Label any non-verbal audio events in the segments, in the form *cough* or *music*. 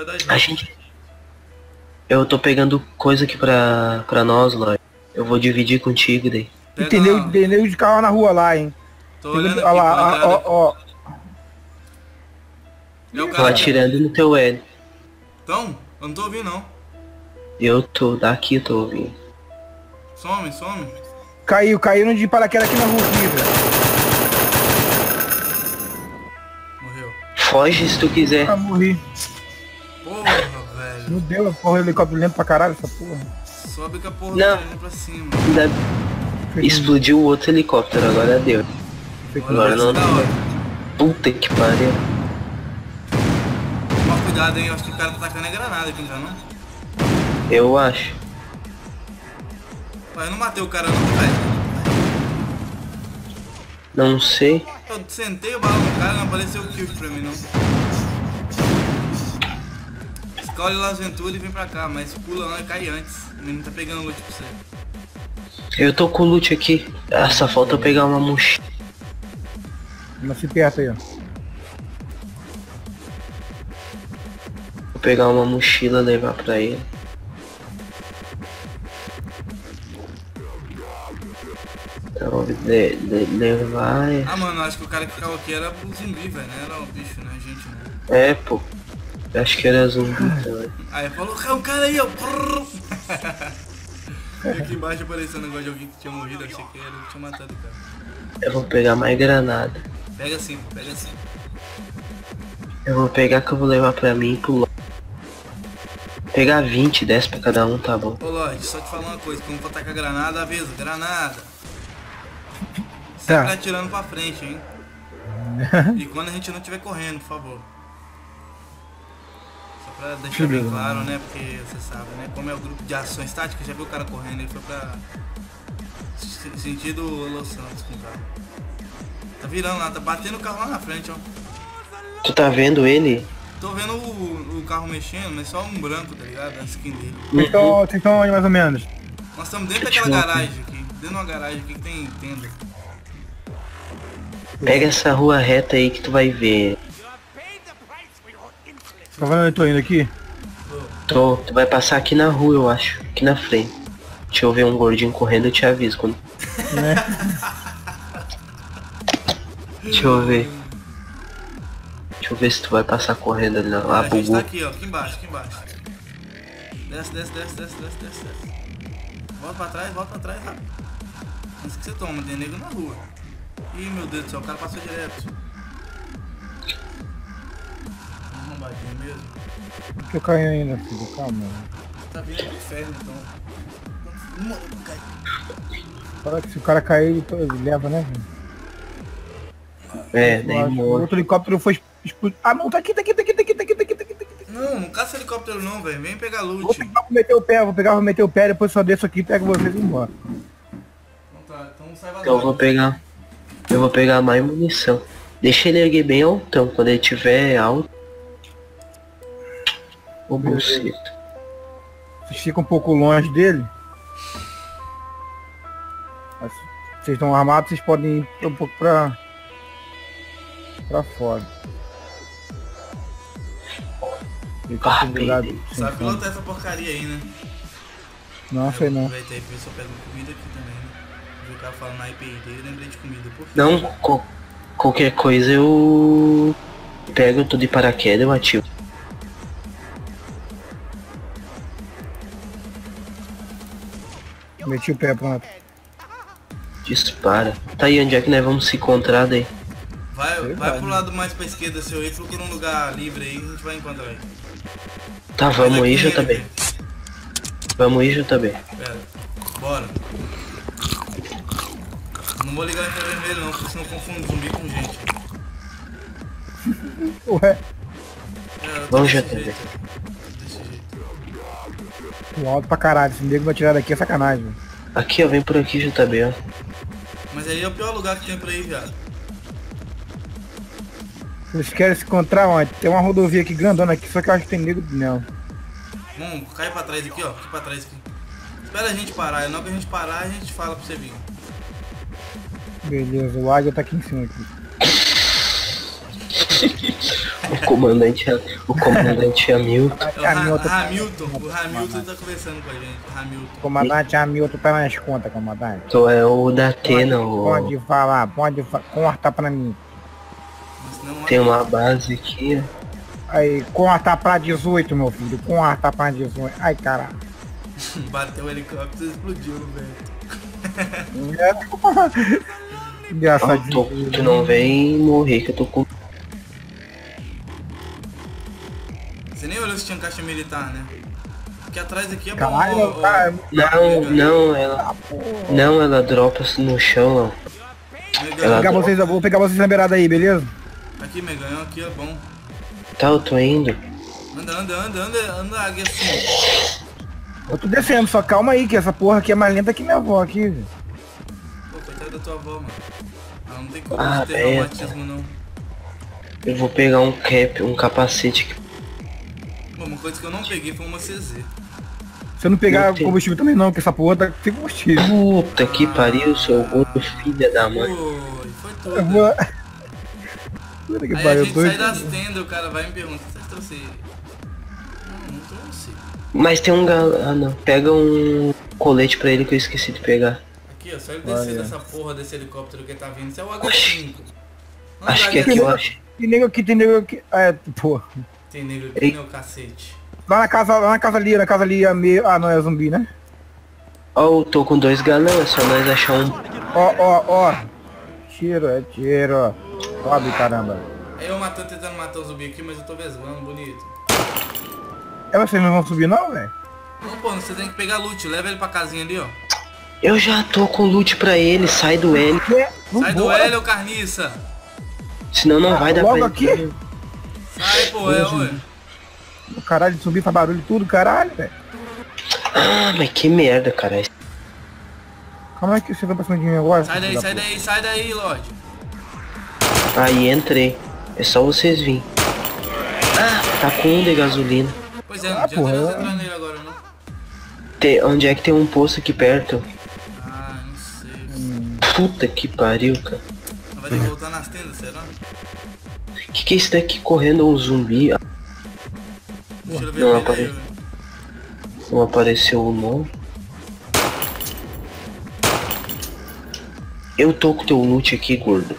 cima da A gente. Eu tô pegando coisa aqui pra, pra nós, Lói. Eu vou dividir contigo daí. Pega Entendeu? Entendeu de carro na rua lá, hein? Tô olhando aqui Olha lá, pra ó, ó, ó. O Tô cara. atirando no teu L. Então, eu não tô ouvindo não. Eu tô, daqui eu tô ouvindo. Some, some. Caiu, caiu de paraquedas aqui na rua aqui, velho. Morreu. Foge se tu quiser. Ah, morri. Porra, velho. Meu Deus, porra, o helicóptero lento pra caralho essa porra. Sobe com a porra Não. do pra cima. Foi explodiu o outro helicóptero, agora deu. Agora não. da hora. Puta que pariu. Toma cuidado, hein. Eu acho que o cara tá tacando é granada aqui, não tá não? Eu acho. Pai, eu não matei o cara não, velho. Não sei. Eu sentei o bala no cara, não apareceu o kill pra mim não. Escolhe lá as aventuras e vem pra cá, mas pula lá e cai antes. O menino tá pegando loot pra você. Eu tô com o loot aqui. Ah, só falta eu pegar uma mochila. Nasci perto aí, ó. Vou pegar uma mochila e levar pra ele. Então, de, de, levar. é- Ah, mano, acho que o cara que ficava aqui era o zumbi, velho, não era o bicho, né? Gente, não. É, pô. Eu acho que era zumbi também. Aí falou, é um cara aí, ó. E *laughs* aqui embaixo apareceu um negócio de alguém que tinha morrido, achei que era, tinha matado o cara. Eu vou pegar mais granada. Pega assim, pega assim. Eu vou pegar que eu vou levar pra mim e pro Ló. Pegar 20, 10 pra cada um, tá bom. Ô Lorde, só te falar uma coisa, quando for tacar granada, avisa, granada. Sempre Tá. atirando pra frente, hein? *laughs* e quando a gente não estiver correndo, por favor. Pra deixar bem Beleza. claro, né? Porque você sabe, né? Como é o grupo de ações táticas, já viu o cara correndo, ele foi pra se- sentido Los Santos com o carro. Tá virando lá, tá batendo o carro lá na frente, ó. Tu tá vendo ele? Tô vendo o, o carro mexendo, mas só um branco, tá ligado? A skin dele. Vocês estão onde mais ou menos? Nós estamos dentro daquela garagem aqui. Dentro de uma garagem aqui que tem tenda. Pega essa rua reta aí que tu vai ver. Tá vendo onde eu tô indo aqui? Tô, tu vai passar aqui na rua, eu acho. Aqui na frente. Deixa eu ver um gordinho correndo, eu te aviso quando. Né? Deixa eu ver. Deixa eu ver se tu vai passar correndo ali na. Ah, a gente tá bugou. aqui, ó, aqui embaixo, aqui embaixo. Desce, desce, desce, desce, desce, desce, desce. Volta pra trás, volta pra trás, rápido. Isso que você toma, tem nego na rua. Ih, meu Deus do céu, o cara passou direto. É mesmo? Que eu caí ainda, filho? Calma. Tá vindo inferno, então. Que se o cara cair, ele, ele leva, né, É, É, daí o outro helicóptero foi expulso. Ah, não, tá, tá aqui, tá aqui, tá aqui, tá aqui, tá aqui, tá aqui, tá aqui. Não, não caça helicóptero não, velho. Vem pegar loot. Vou pegar, vou meter o pé, vou pegar, vou meter o pé, depois só desço aqui e pego vocês e embora. Então tá, então sai vazado. Então eu vou pegar. Eu vou pegar mais munição. Deixa ele erguer bem altão. Quando ele tiver alto, o bolsito. Vocês ficam um pouco longe dele. Mas vocês estão armados, vocês podem ir um pouco pra. pra fora. Ele tá Ah, pendurado, Sabe pilotar essa porcaria aí, né? Não, sei não. Vai ter só pega comida aqui também, né? O cara falando na IP dele, eu lembrei de comida. Por. Não, co- qualquer coisa eu pego tudo de paraquedas eu ativo. Meti o pé, pronto. Dispara. Tá aí, onde é que nós vamos se encontrar daí? Vai, Sei vai pro né? lado mais pra esquerda seu aí, procura um lugar livre aí, a gente vai encontrar aí. Tá, vamos aí, aqui, JB. ele, Vamos aí, JB. Pera, bora. Não vou ligar no vermelho não, porque senão confundo zumbi com gente. *laughs* Ué, É, Vamos, JB. Alto pra caralho. Se o nego vai tirar daqui é sacanagem. velho. Aqui, ó, vem por aqui, JB, ó. Mas aí é o pior lugar que tem pra ir, viado. Vocês querem se encontrar onde? Tem uma rodovia aqui grandona aqui, só que eu acho que tem nego nela. Vamos, cai pra trás aqui, ó. Aqui pra trás aqui. Espera a gente parar, na hora que a gente parar, a gente fala pra você vir. Beleza, o águia tá aqui em cima aqui. O comandante, o comandante Hamilton. É o Ha- Hamilton. Hamilton. O Hamilton tá conversando com a gente. O Hamilton. Comandante Hamilton tá nas contas, comandante. Tu é o da Atena, o... Pode falar, pode fa corta pra mim. Não Tem uma base aqui, ó. Aí, corta pra 18, meu filho. Corta pra 18. Ai, caralho. *laughs* bateu o helicóptero e explodiu, velho. *laughs* Ó, Engraçadinho. tô, tu não vem morrer que eu tô com... Se tinha caixa militar, né? Porque atrás aqui é bom. Caralho, ó, ó. cara. Não, não, ela... Não, ela dropa no chão, Vou pegar vocês, vou pegar vocês na beirada aí, beleza? Aqui, Megão, aqui é bom. Tá, eu tô indo. Anda, anda, anda, anda, anda, águia assim. Eu tô descendo, só calma aí, que essa porra aqui é mais lenta que minha avó aqui. velho. Pô, coitada da tua avó, mano. Ela não tem como Ah, ter é. reumatismo, não. Eu vou pegar um cap, um capacete aqui. Pô, uma coisa que eu não peguei foi uma CZ. Se eu não pegar tem. combustível também não, porque essa porra tá sem combustível. Puta que pariu, seu gordo filha da mãe. Foi, foi tudo. Eu vou... Puta que Aí a pariu, eu gente tô... sai das tendas, o cara vai e me pergunta, você trouxe ele? Não, não trouxe. Mas tem um gal... Ah, não. Pega um colete pra ele que eu esqueci de pegar. Aqui, ó, só ele descer Olha. dessa porra desse helicóptero que tá vindo. Isso é o H5. Anda, Acho que H5. aqui eu acho. Tem nego aqui, tem nego aqui... É, porra. Tem negro aqui, meu cacete. Lá na casa, lá na casa ali, na casa ali, é meio... Ah, não, é zumbi, né? Ó, eu tô com dois galão, é só nós achar um. Ó, ó, ó. Tiro, é tiro, ó. Sobe, caramba. Eu matando, tentando matar o zumbi aqui, mas eu tô vesgando, bonito. É, vocês não vão subir não, velho? Não, pô, você tem que pegar loot, leva ele pra casinha ali, ó. Eu já tô com loot pra ele, sai do L. Sai do L, ô carniça. Senão não vai dar Logo pra aqui? Sai, pô, é, ué. O caralho de zumbi faz barulho tudo, caralho, velho. Ah, mas que merda, cara. Como é que você vai pra cima de mim agora? Sai daí, sai puta? daí, sai daí, Lorde. Aí entrei. É só vocês virem. Ah, tá com um de gasolina. Pois é, não Ah, adianta porra, nós entrar nele agora, não. Tem, onde é que tem um posto aqui perto? Ah, não sei. Puta que pariu, cara. Vai ter que voltar nas tendas, será? Que que é esse daqui correndo um zumbi? Ah, Mochila Não, velho. Não apareceu o nome. Eu tô com teu loot aqui, gordo.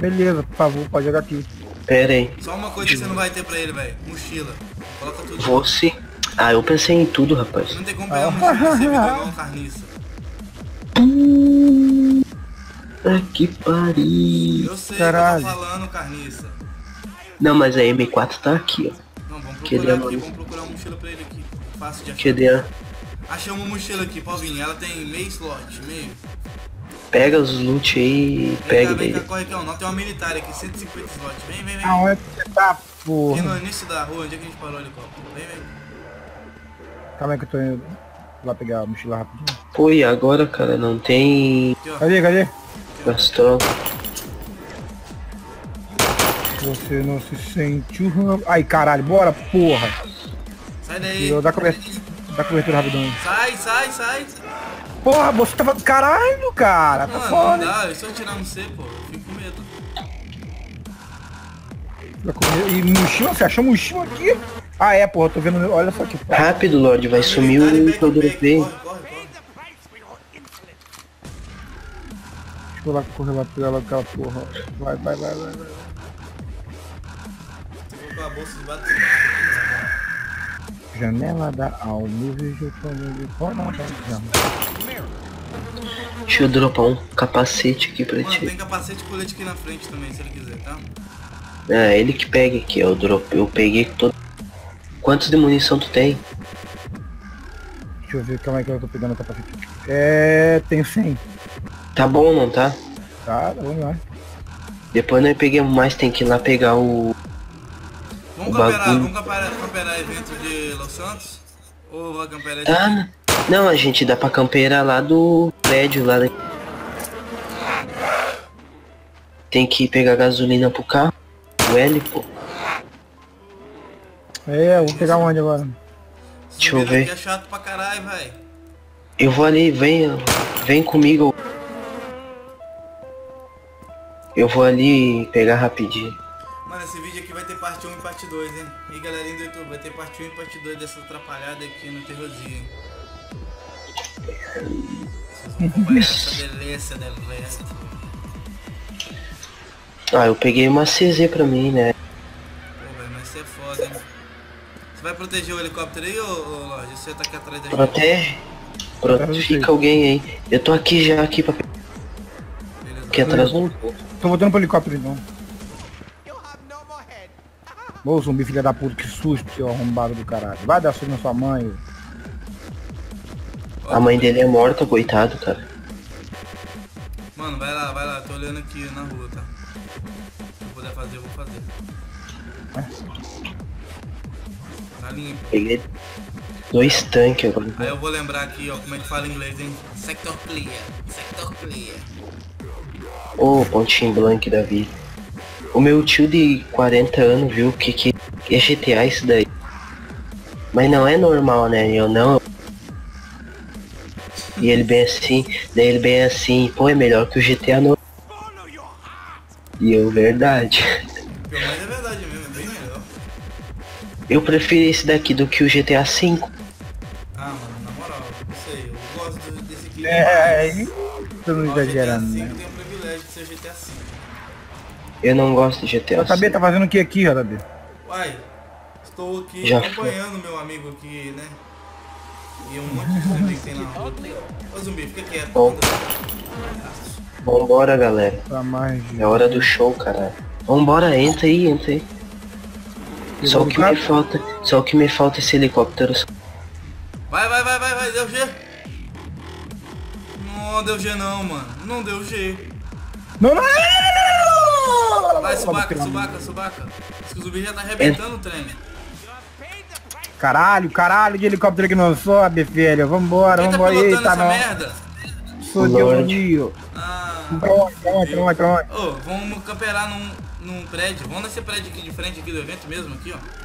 Beleza, por favor, pode jogar aqui. Pera aí. Só uma coisa que você não vai ter pra ele, velho. Mochila. Coloca tudo. Você. Ah, eu pensei em tudo, rapaz. Não tem como pegar mochila pra você virar igual um carniça. Ah, que pariu. Eu sei Caralho. que eu tô falando, carniça. Não, mas a M4 tá aqui, ó. Não, vamos Que procurar aqui, demônio. vamos procurar uma mochila pra ele aqui. Fácil de achar. Cadê? a- Achei uma mochila aqui, Paulinho. Ela tem meio slot, meio. Pega os loot aí e Vem pega cá, vem cá, dele. corre aqui, ó. Não, tem uma militar aqui, 150 slot. Vem, vem, vem. Aonde você tá, Aqui porra? no início da rua, onde é que a gente parou o helicóptero? Vem, vem. Calma aí que eu tô indo lá pegar a mochila rapidinho. Pô, e agora, cara? Não tem Aqui. Cadê, cadê? gastro. Você não se sentiu... Ai, caralho, bora, porra. Sai daí. Dá cobertura, dá cobertura rapidão. Sai, sai, sai. Porra, você tava... Caralho, cara, tá Mano, não foda. dá. É só tirar no C, pô. Eu fico com medo. E mochila, você achou mochila aqui? Ah, é, porra, tô vendo... Olha só aqui. porra. Rápido, Lorde, vai sumir e o que eu corre, corre. Deixa eu lá correr lá pegar aquela porra. Vai, vai, vai, vai, vai. Colocou a bolsa debaixo do carro. Janela da alma, vejo como de forma Deixa eu dropar um capacete aqui pra Mano, ti. tem capacete e colete aqui na frente também, se ele quiser, tá? É, ele que pega aqui, ó. Eu, drop, eu peguei todo. Quantos de munição tu tem? Deixa eu ver como é que eu tô pegando o capacete. É, tenho 100. Tá bom, não tá? Tá, vamos lá. Depois nós pegamos mais, tem que ir lá pegar o. Vamos camperar, vamos camperar, camperar evento de Los Santos? Ou vai camperar de... Ah, não, a gente dá pra camperar lá do prédio lá. da- Tem que pegar gasolina pro carro. O L, pô. É, eu vou pegar onde agora? deixa eu ver. aqui é chato pra caralho, velho. Eu vou ali, vem, vem comigo. Eu vou ali pegar rapidinho. Mano, esse vídeo aqui vai ter parte 1 e parte 2, hein? E galerinha do YouTube, vai ter parte 1 e parte 2 dessa atrapalhada aqui no terrorzinho, hein? Vocês vão acompanhar essa delícia, delícia. Ah, eu peguei uma CZ pra mim, né? Pô, velho, mas você é foda, hein? Você vai proteger o helicóptero aí, ô, ô Lorde? Você tá aqui atrás da gente? Protege. Protifica alguém aí. Eu tô aqui já, aqui pra... Beleza. Aqui atrás do... Tô voltando pro helicóptero então. Ô zumbi filha da puta, que susto, seu arrombado do caralho. Vai dar susto na sua mãe. A mãe dele é morta, coitado, cara. Mano, vai lá, vai lá, tô olhando aqui na rua, tá? Se eu puder fazer, eu vou fazer. Tá limpo. Peguei dois tanques agora. Aí eu vou lembrar aqui, ó, como é que fala em inglês, hein? Sector clear, sector clear. Ô, pontinho blank da vida. O meu tio de 40 anos viu que que é GTA isso daí. Mas não é normal, né? Eu não. E ele bem assim, daí ele bem assim, pô, é melhor que o GTA no. E eu, verdade. Pelo menos é verdade mesmo, é bem melhor. Eu prefiro esse daqui do que o GTA V. Ah, mano, na moral, não sei, eu gosto desse aqui. É, tô não Ó, o GTA exagerando, V né? tem o privilégio de ser GTA V. Eu não gosto de GTA JB tá fazendo o que aqui, JB? Uai, estou aqui Já acompanhando meu amigo aqui, né? E um monte de zumbi que tem na rua. Ô zumbi, fica quieto. Bom. Vambora, galera. Pra mais. É hora do show, caralho. Vambora, entra aí, entra aí. Só o que me falta, só o que me falta é esse helicóptero. Vai, vai, vai, vai, vai, deu G. Não deu G não, mano. Não deu G. Não, não, não, não, não, Vai, subaca, subaca, subaca. Esse zumbi já tá arrebentando o trem. Caralho, caralho de helicóptero que não sobe, filho. Vambora, Quem tá vambora. pilotando Eita, essa não. merda? Sou. Rio. Ah, Pronto, pronto, pronto, pronto. Ô, vamos camperar num, num prédio. Vamos nesse prédio aqui de frente aqui do evento mesmo, aqui, ó.